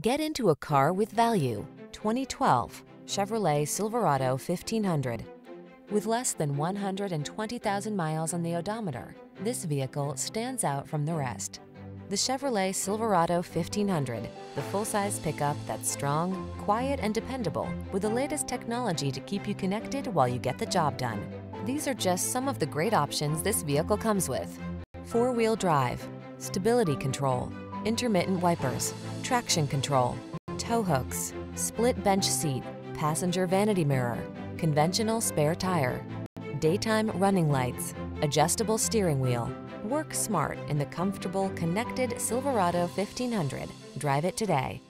Get into a car with value. 2012 Chevrolet Silverado 1500. With less than 120,000 miles on the odometer, this vehicle stands out from the rest. The Chevrolet Silverado 1500, the full-size pickup that's strong, quiet, and dependable with the latest technology to keep you connected while you get the job done. These are just some of the great options this vehicle comes with. Four-wheel drive, stability control, intermittent wipers, traction control, tow hooks, split bench seat, passenger vanity mirror, conventional spare tire, daytime running lights, adjustable steering wheel. Work smart in the comfortable, connected Silverado 1500. Drive it today.